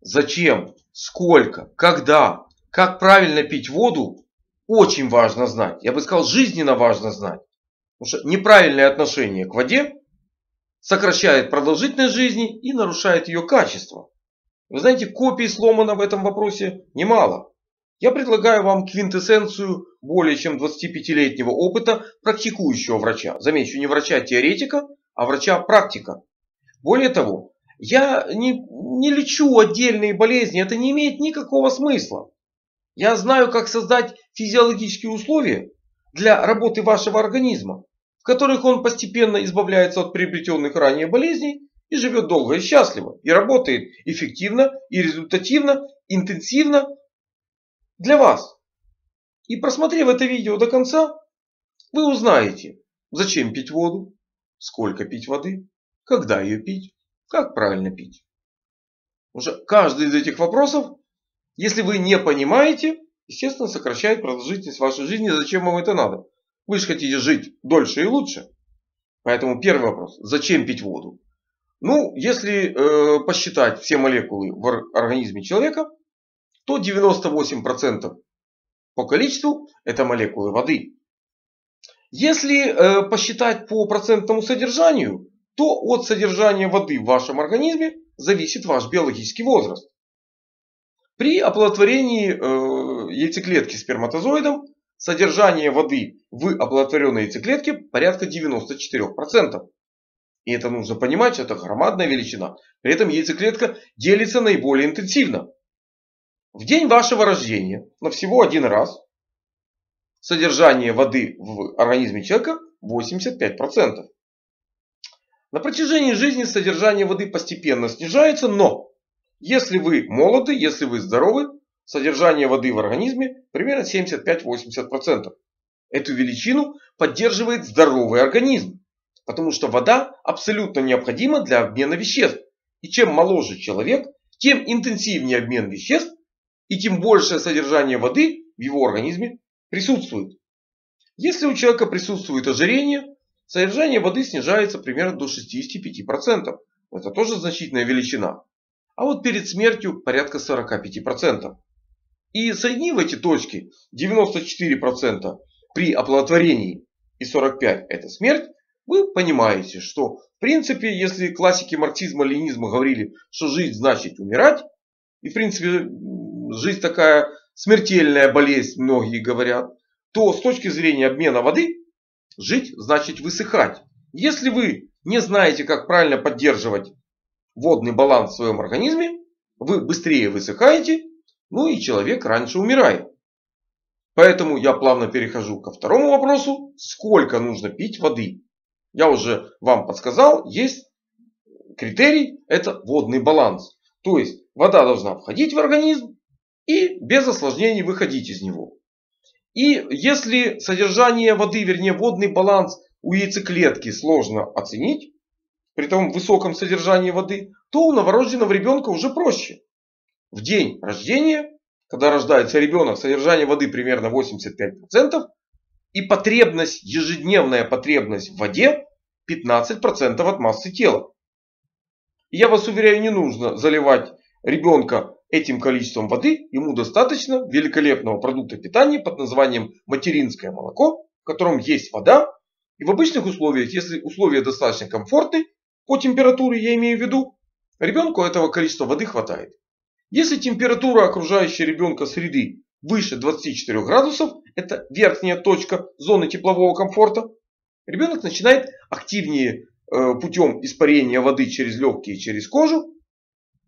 зачем, сколько, когда, как правильно пить воду, очень важно знать. Я бы сказал, жизненно важно знать. Потому что неправильное отношение к воде сокращает продолжительность жизни и нарушает ее качество. Вы знаете, копий сломано в этом вопросе немало. Я предлагаю вам квинтэссенцию более чем 25-летнего опыта практикующего врача. Замечу, не врача-теоретика, а врача-практика. Более того, я не, не лечу отдельные болезни, это не имеет никакого смысла. Я знаю, как создать физиологические условия для работы вашего организма, в которых он постепенно избавляется от приобретенных ранее болезней и живет долго и счастливо, и работает эффективно, и результативно, интенсивно для вас. И просмотрев это видео до конца, вы узнаете, зачем пить воду, сколько пить воды, когда ее пить, как правильно пить. Уже каждый из этих вопросов, если вы не понимаете, естественно, сокращает продолжительность вашей жизни. Зачем вам это надо? Вы же хотите жить дольше и лучше. Поэтому первый вопрос. Зачем пить воду? Ну, если э, посчитать все молекулы в организме человека, то 98% по количеству это молекулы воды. Если э, посчитать по процентному содержанию, то от содержания воды в вашем организме зависит ваш биологический возраст. При оплодотворении э, яйцеклетки сперматозоидом содержание воды в оплодотворенной яйцеклетке порядка 94%. И это нужно понимать, это громадная величина. При этом яйцеклетка делится наиболее интенсивно. В день вашего рождения, на всего один раз, содержание воды в организме человека 85%. На протяжении жизни содержание воды постепенно снижается, но если вы молоды, если вы здоровы, содержание воды в организме примерно 75-80%. Эту величину поддерживает здоровый организм. Потому что вода абсолютно необходима для обмена веществ. И чем моложе человек, тем интенсивнее обмен веществ и тем большее содержание воды в его организме присутствует. Если у человека присутствует ожирение, содержание воды снижается примерно до 65%. Это тоже значительная величина. А вот перед смертью порядка 45%. И соединив эти точки 94% при оплодотворении и 45% это смерть, вы понимаете, что в принципе, если классики марксизма-ленизма говорили, что жизнь значит умирать, и в принципе жизнь такая смертельная болезнь, многие говорят, то с точки зрения обмена воды, жить значит высыхать. Если вы не знаете, как правильно поддерживать водный баланс в своем организме, вы быстрее высыхаете, ну и человек раньше умирает. Поэтому я плавно перехожу ко второму вопросу, сколько нужно пить воды. Я уже вам подсказал, есть критерий, это водный баланс. То есть вода должна входить в организм и без осложнений выходить из него. И если содержание воды, вернее водный баланс у яйцеклетки сложно оценить, при том высоком содержании воды, то у новорожденного ребенка уже проще. В день рождения, когда рождается ребенок, содержание воды примерно 85%, и потребность, ежедневная потребность в воде 15% от массы тела. Я вас уверяю, не нужно заливать ребенка этим количеством воды. Ему достаточно великолепного продукта питания под названием материнское молоко, в котором есть вода. И в обычных условиях, если условия достаточно комфортны, по температуре я имею в виду, ребенку этого количества воды хватает. Если температура окружающей ребенка среды выше 24 градусов, это верхняя точка зоны теплового комфорта, ребенок начинает активнее э, путем испарения воды через легкие и через кожу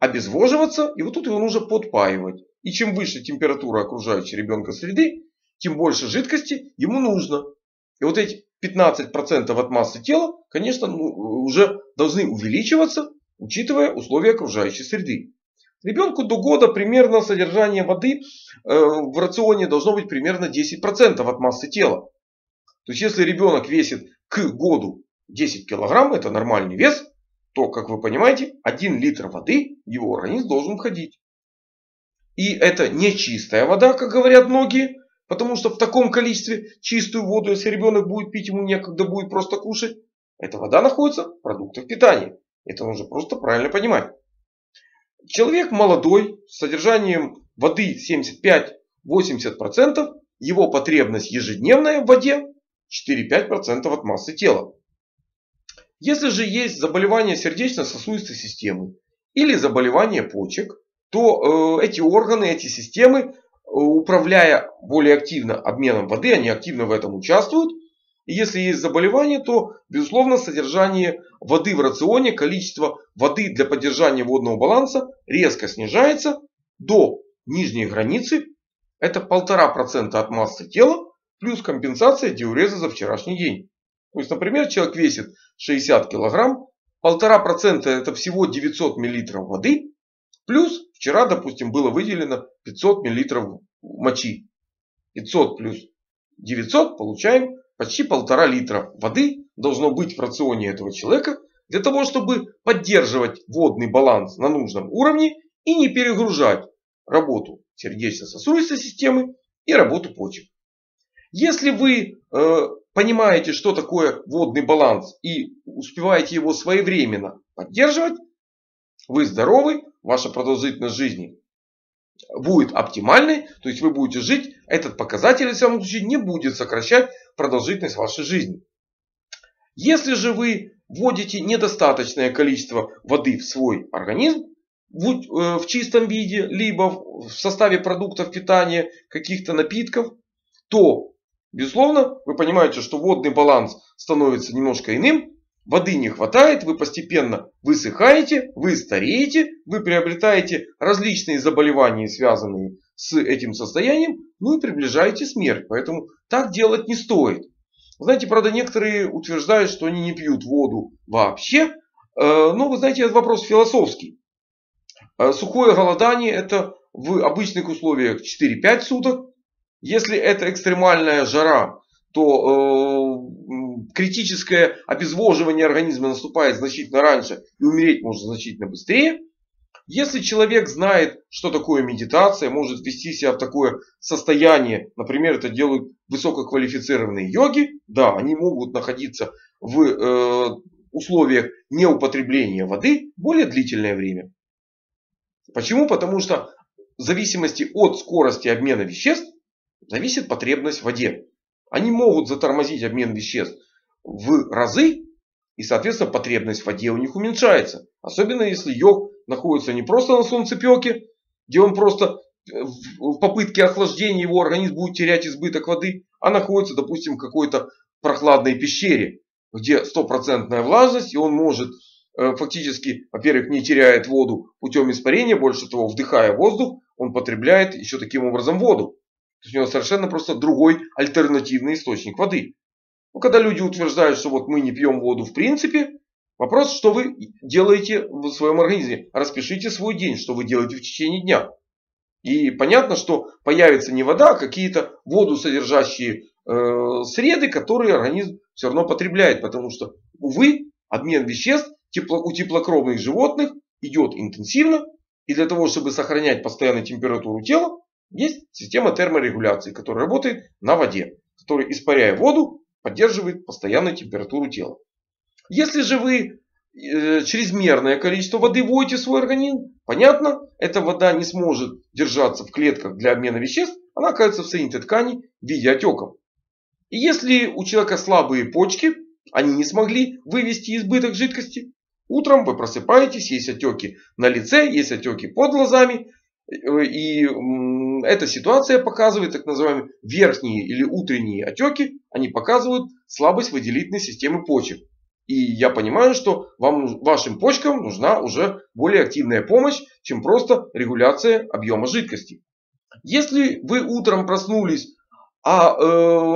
обезвоживаться, и вот тут его нужно подпаивать. И чем выше температура окружающей ребенка среды, тем больше жидкости ему нужно. И вот эти 15% от массы тела, конечно, ну, уже должны увеличиваться, учитывая условия окружающей среды. Ребенку до года примерно содержание воды э, в рационе должно быть примерно 10% от массы тела. То есть если ребенок весит к году 10 килограмм, это нормальный вес, то, как вы понимаете, 1 литр воды в его организм должен входить. И это не чистая вода, как говорят многие, потому что в таком количестве чистую воду, если ребенок будет пить, ему некогда будет просто кушать. Эта вода находится в продуктах питания. Это нужно просто правильно понимать. Человек молодой, с содержанием воды 75-80%, его потребность ежедневная в воде 4-5% от массы тела. Если же есть заболевание сердечно-сосудистой системы или заболевание почек, то э, эти органы, эти системы, э, управляя более активно обменом воды, они активно в этом участвуют. И если есть заболевание, то, безусловно, содержание воды в рационе, количество воды для поддержания водного баланса резко снижается до нижней границы. Это 1,5% от массы тела плюс компенсация диуреза за вчерашний день. То есть, например, человек весит 60 килограмм, 1,5% это всего 900 миллилитров воды, плюс вчера, допустим, было выделено 500 миллилитров мочи. 500 плюс 900 получаем почти полтора литра воды должно быть в рационе этого человека для того, чтобы поддерживать водный баланс на нужном уровне и не перегружать работу сердечно-сосудистой системы и работу почек. Если вы э, понимаете, что такое водный баланс и успеваете его своевременно поддерживать, вы здоровы, ваша продолжительность жизни будет оптимальной, то есть вы будете жить, этот показатель в самом случае не будет сокращать продолжительность вашей жизни. Если же вы вводите недостаточное количество воды в свой организм, будь э, в чистом виде, либо в составе продуктов питания, каких-то напитков, то Безусловно, вы понимаете, что водный баланс становится немножко иным, воды не хватает, вы постепенно высыхаете, вы стареете, вы приобретаете различные заболевания, связанные с этим состоянием, ну и приближаете смерть. Поэтому так делать не стоит. Знаете, правда, некоторые утверждают, что они не пьют воду вообще. Э, но вы знаете, это вопрос философский. Э, сухое голодание это в обычных условиях 4-5 суток. Если это экстремальная жара, то э, критическое обезвоживание организма наступает значительно раньше и умереть можно значительно быстрее. Если человек знает, что такое медитация, может ввести себя в такое состояние, например, это делают высококвалифицированные йоги, да, они могут находиться в э, условиях неупотребления воды более длительное время. Почему? Потому что в зависимости от скорости обмена веществ зависит потребность в воде. Они могут затормозить обмен веществ в разы, и, соответственно, потребность в воде у них уменьшается. Особенно если йог находится не просто на солнцепеке, где он просто э, в попытке охлаждения его организм будет терять избыток воды, а находится, допустим, в какой-то прохладной пещере, где стопроцентная влажность, и он может э, фактически, во-первых, не теряет воду путем испарения, больше того, вдыхая воздух, он потребляет еще таким образом воду. То есть у него совершенно просто другой альтернативный источник воды. Ну, когда люди утверждают, что вот мы не пьем воду в принципе, вопрос, что вы делаете в своем организме. Распишите свой день, что вы делаете в течение дня. И понятно, что появится не вода, а какие-то воду содержащие э, среды, которые организм все равно потребляет. Потому что, увы, обмен веществ тепло, у теплокровных животных идет интенсивно. И для того, чтобы сохранять постоянную температуру тела, есть система терморегуляции, которая работает на воде, которая, испаряя воду, поддерживает постоянную температуру тела. Если же вы э, чрезмерное количество воды вводите в свой организм, понятно, эта вода не сможет держаться в клетках для обмена веществ, она окажется в соединительной ткани в виде отеков. И если у человека слабые почки, они не смогли вывести избыток жидкости, утром вы просыпаетесь, есть отеки на лице, есть отеки под глазами, и эта ситуация показывает так называемые верхние или утренние отеки. Они показывают слабость выделительной системы почек. И я понимаю, что вам, вашим почкам нужна уже более активная помощь, чем просто регуляция объема жидкости. Если вы утром проснулись, а э,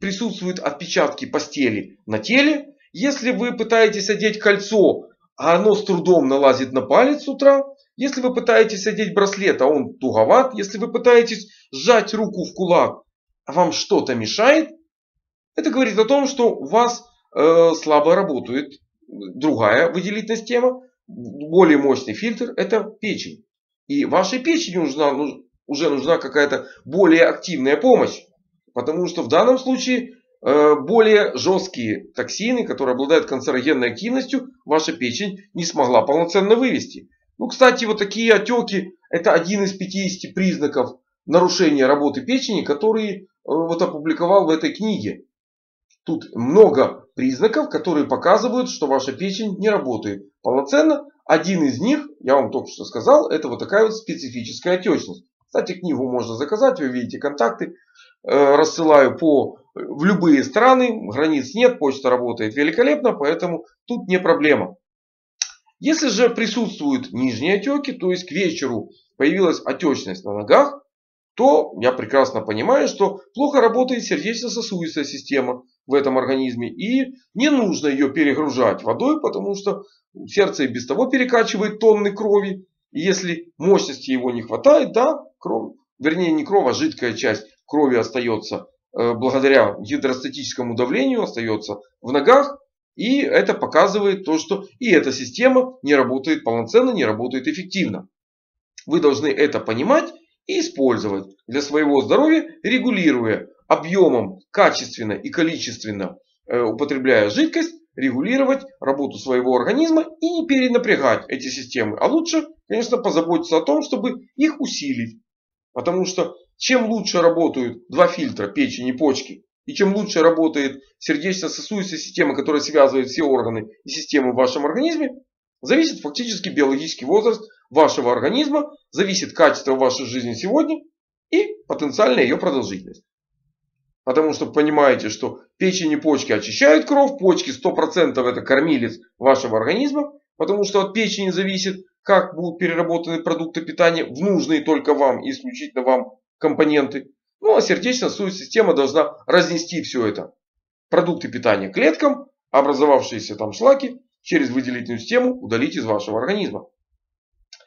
присутствуют отпечатки постели на теле, если вы пытаетесь одеть кольцо, а оно с трудом налазит на палец с утра, если вы пытаетесь одеть браслет, а он туговат, если вы пытаетесь сжать руку в кулак, а вам что-то мешает, это говорит о том, что у вас э, слабо работает другая выделительная система, более мощный фильтр, это печень. И вашей печени нужна, уже нужна какая-то более активная помощь. Потому что в данном случае э, более жесткие токсины, которые обладают канцерогенной активностью, ваша печень не смогла полноценно вывести. Ну, кстати, вот такие отеки это один из 50 признаков нарушения работы печени, который э, вот опубликовал в этой книге. Тут много признаков, которые показывают, что ваша печень не работает полноценно. Один из них, я вам только что сказал, это вот такая вот специфическая отечность. Кстати, книгу можно заказать, вы видите контакты. Э, рассылаю по, в любые страны, границ нет, почта работает великолепно, поэтому тут не проблема. Если же присутствуют нижние отеки, то есть к вечеру появилась отечность на ногах, то я прекрасно понимаю, что плохо работает сердечно-сосудистая система в этом организме. И не нужно ее перегружать водой, потому что сердце и без того перекачивает тонны крови. И если мощности его не хватает, да, кровь, вернее не кровь, а жидкая часть крови остается э, благодаря гидростатическому давлению, остается в ногах. И это показывает то, что и эта система не работает полноценно, не работает эффективно. Вы должны это понимать и использовать для своего здоровья, регулируя объемом качественно и количественно э, употребляя жидкость, регулировать работу своего организма и не перенапрягать эти системы. А лучше, конечно, позаботиться о том, чтобы их усилить. Потому что чем лучше работают два фильтра, печень и почки, и чем лучше работает сердечно-сосудистая система, которая связывает все органы и системы в вашем организме, зависит фактически биологический возраст вашего организма, зависит качество вашей жизни сегодня и потенциальная ее продолжительность. Потому что понимаете, что печень и почки очищают кровь, почки 100% это кормилец вашего организма, потому что от печени зависит, как будут переработаны продукты питания в нужные только вам и исключительно вам компоненты. Ну а сердечно-сосудистая система должна разнести все это. Продукты питания клеткам, образовавшиеся там шлаки через выделительную систему удалить из вашего организма.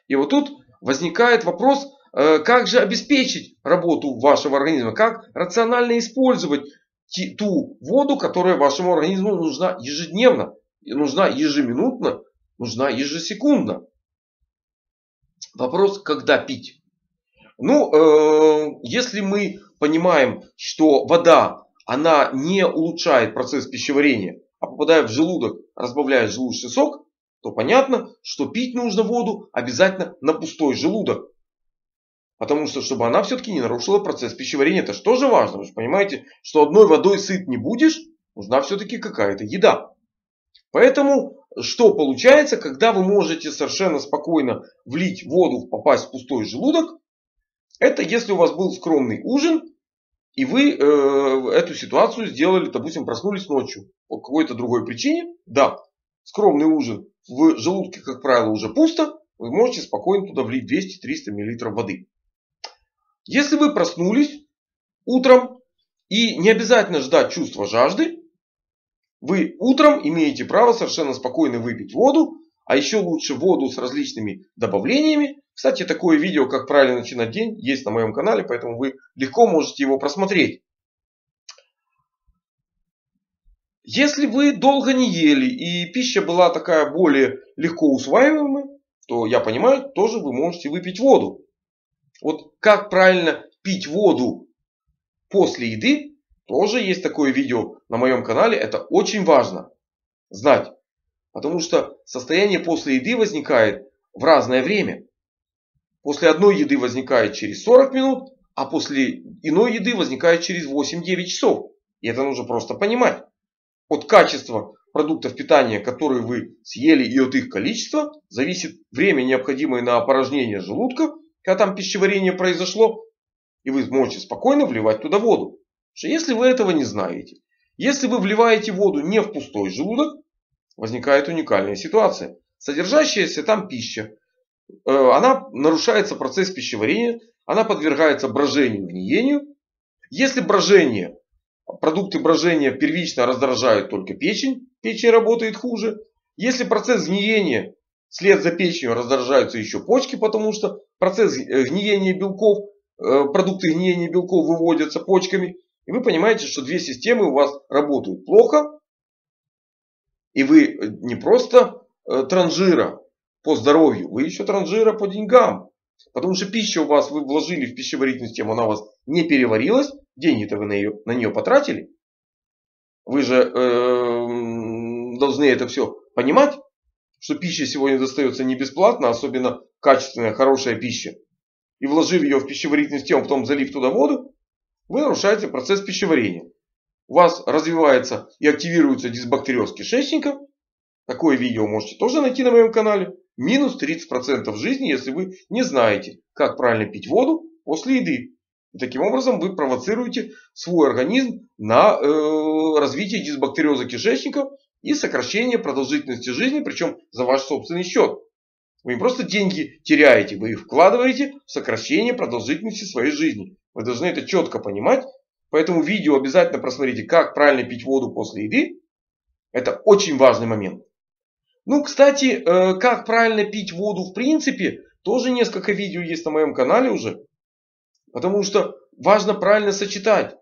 И вот тут возникает вопрос, э, как же обеспечить работу вашего организма, как рационально использовать ту воду, которая вашему организму нужна ежедневно, нужна ежеминутно, нужна ежесекундно. Вопрос, когда пить. Ну, э, если мы понимаем, что вода, она не улучшает процесс пищеварения, а попадая в желудок, разбавляя желудочный сок, то понятно, что пить нужно воду обязательно на пустой желудок. Потому что, чтобы она все-таки не нарушила процесс пищеварения, это же тоже важно. Вы же понимаете, что одной водой сыт не будешь, нужна все-таки какая-то еда. Поэтому, что получается, когда вы можете совершенно спокойно влить воду, попасть в пустой желудок, это если у вас был скромный ужин, и вы э, эту ситуацию сделали, допустим, проснулись ночью по какой-то другой причине. Да, скромный ужин в желудке, как правило, уже пусто. Вы можете спокойно туда влить 200-300 мл воды. Если вы проснулись утром и не обязательно ждать чувства жажды, вы утром имеете право совершенно спокойно выпить воду, а еще лучше воду с различными добавлениями, кстати, такое видео, как правильно начинать день, есть на моем канале, поэтому вы легко можете его просмотреть. Если вы долго не ели и пища была такая более легко усваиваемая, то я понимаю, тоже вы можете выпить воду. Вот как правильно пить воду после еды, тоже есть такое видео на моем канале. Это очень важно знать. Потому что состояние после еды возникает в разное время. После одной еды возникает через 40 минут, а после иной еды возникает через 8-9 часов. И это нужно просто понимать. От качества продуктов питания, которые вы съели и от их количества, зависит время, необходимое на опорожнение желудка, когда там пищеварение произошло. И вы можете спокойно вливать туда воду. что если вы этого не знаете, если вы вливаете воду не в пустой желудок, возникает уникальная ситуация. Содержащаяся там пища она нарушается процесс пищеварения, она подвергается брожению, гниению. Если брожение, продукты брожения первично раздражают только печень, печень работает хуже. Если процесс гниения вслед за печенью раздражаются еще почки, потому что процесс э, гниения белков, э, продукты гниения белков выводятся почками. И вы понимаете, что две системы у вас работают плохо. И вы не просто транжира, по здоровью, вы еще транжира по деньгам. Потому что пища у вас, вы вложили в пищеварительную систему, она у вас не переварилась, деньги-то вы на нее, на нее потратили. Вы же э, должны это все понимать, что пища сегодня достается не бесплатно, особенно качественная, хорошая пища, и вложив ее в пищеварительную систему, потом залив туда воду, вы нарушаете процесс пищеварения. У вас развивается и активируется дисбактериоз кишечника. Такое видео можете тоже найти на моем канале. Минус 30% жизни, если вы не знаете, как правильно пить воду после еды. И таким образом вы провоцируете свой организм на э, развитие дисбактериоза кишечника и сокращение продолжительности жизни, причем за ваш собственный счет. Вы не просто деньги теряете, вы их вкладываете в сокращение продолжительности своей жизни. Вы должны это четко понимать. Поэтому видео обязательно просмотрите, как правильно пить воду после еды. Это очень важный момент. Ну, кстати, э, как правильно пить воду в принципе, тоже несколько видео есть на моем канале уже. Потому что важно правильно сочетать.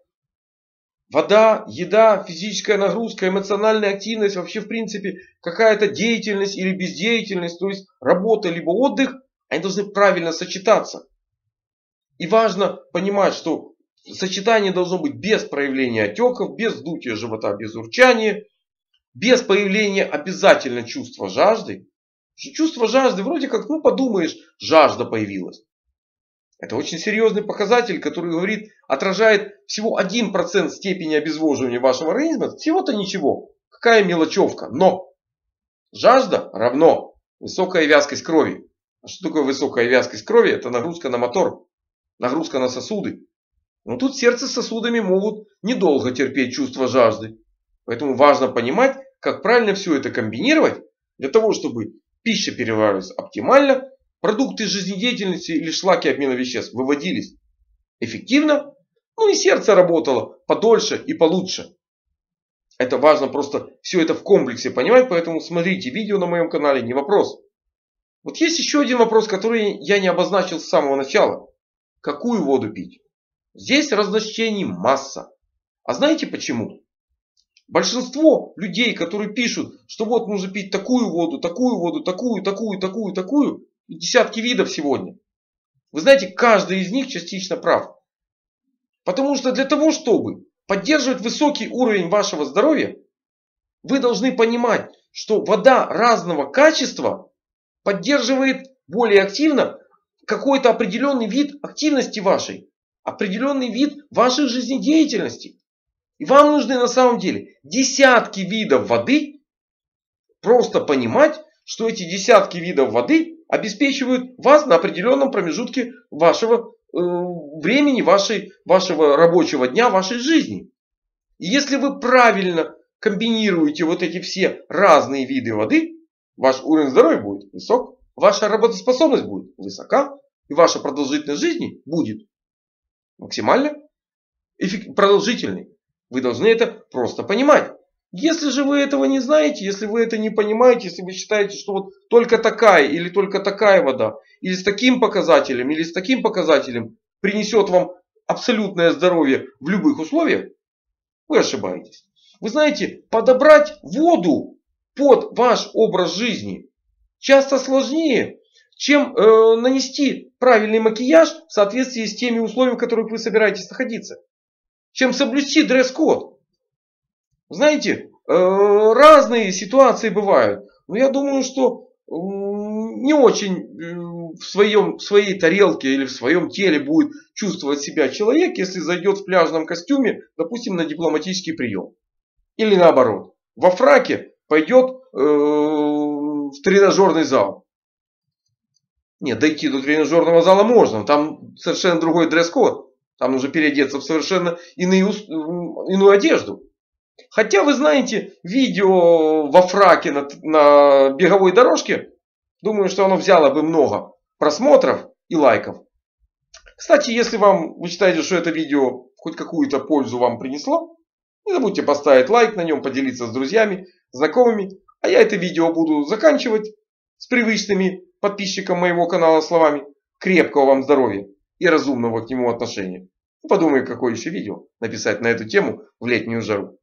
Вода, еда, физическая нагрузка, эмоциональная активность, вообще в принципе какая-то деятельность или бездеятельность, то есть работа либо отдых, они должны правильно сочетаться. И важно понимать, что сочетание должно быть без проявления отеков, без вздутия живота, без урчания, без появления обязательно чувства жажды. Чувство жажды вроде как, ну подумаешь, жажда появилась. Это очень серьезный показатель, который говорит, отражает всего 1% степени обезвоживания вашего организма. Всего-то ничего. Какая мелочевка. Но жажда равно высокая вязкость крови. А что такое высокая вязкость крови? Это нагрузка на мотор, нагрузка на сосуды. Но тут сердце с сосудами могут недолго терпеть чувство жажды. Поэтому важно понимать, как правильно все это комбинировать, для того, чтобы пища переваривалась оптимально, продукты жизнедеятельности или шлаки обмена веществ выводились эффективно, ну и сердце работало подольше и получше. Это важно просто все это в комплексе понимать, поэтому смотрите видео на моем канале, не вопрос. Вот есть еще один вопрос, который я не обозначил с самого начала. Какую воду пить? Здесь разночтений масса. А знаете почему? Большинство людей, которые пишут, что вот нужно пить такую воду, такую воду, такую, такую, такую, такую, десятки видов сегодня. Вы знаете, каждый из них частично прав. Потому что для того, чтобы поддерживать высокий уровень вашего здоровья, вы должны понимать, что вода разного качества поддерживает более активно какой-то определенный вид активности вашей, определенный вид вашей жизнедеятельности. И вам нужны на самом деле десятки видов воды, просто понимать, что эти десятки видов воды обеспечивают вас на определенном промежутке вашего э, времени, вашей, вашего рабочего дня, вашей жизни. И если вы правильно комбинируете вот эти все разные виды воды, ваш уровень здоровья будет высок, ваша работоспособность будет высока, и ваша продолжительность жизни будет максимально продолжительной. Вы должны это просто понимать. Если же вы этого не знаете, если вы это не понимаете, если вы считаете, что вот только такая или только такая вода, или с таким показателем, или с таким показателем принесет вам абсолютное здоровье в любых условиях, вы ошибаетесь. Вы знаете, подобрать воду под ваш образ жизни часто сложнее, чем э, нанести правильный макияж в соответствии с теми условиями, в которых вы собираетесь находиться. Чем соблюсти дресс-код. Знаете, э, разные ситуации бывают. Но я думаю, что не очень э, в, своем, в своей тарелке или в своем теле будет чувствовать себя человек, если зайдет в пляжном костюме, допустим, на дипломатический прием. Или наоборот, во фраке пойдет э, в тренажерный зал. Нет, дойти до тренажерного зала можно, там совершенно другой дресс-код. Там нужно переодеться в совершенно иную, иную одежду. Хотя вы знаете, видео во фраке на, на беговой дорожке, думаю, что оно взяло бы много просмотров и лайков. Кстати, если вам вы считаете, что это видео хоть какую-то пользу вам принесло, не забудьте поставить лайк на нем, поделиться с друзьями, знакомыми. А я это видео буду заканчивать с привычными подписчикам моего канала словами крепкого вам здоровья и разумного к нему отношения. Подумай, какое еще видео написать на эту тему в летнюю жару.